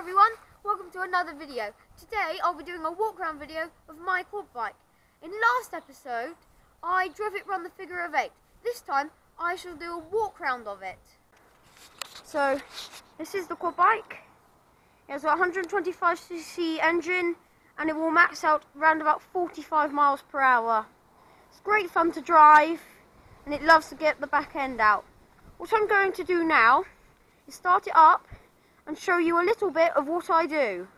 everyone, welcome to another video. Today I'll be doing a walk around video of my quad bike. In last episode I drove it round the figure of eight. This time I shall do a walk round of it. So this is the quad bike. It has a 125cc engine and it will max out around about 45 miles per hour. It's great fun to drive and it loves to get the back end out. What I'm going to do now is start it up and show you a little bit of what I do.